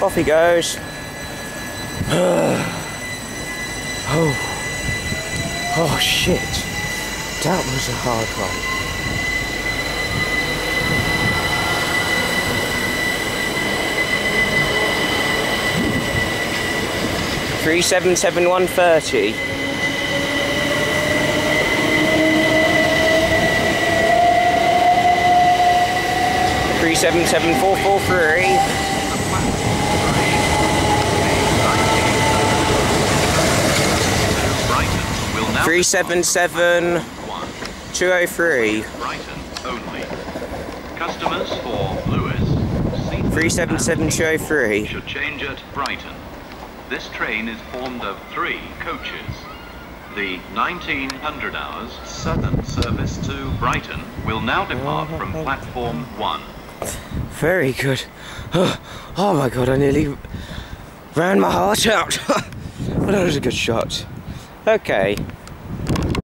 Off he goes. oh. Oh shit. That was a hard one. Three seven seven one thirty. Three seven seven four four three. Brighton will now Three seven seven one. two oh three. Brighton only. Customers for Lewes, Seaford Three seven and seven two oh three. Oh should change at Brighton. This train is formed of three coaches. The 1900 hours southern service to Brighton will now depart from platform 1. Very good. Oh, oh my god, I nearly ran my heart out. but that was a good shot. Okay,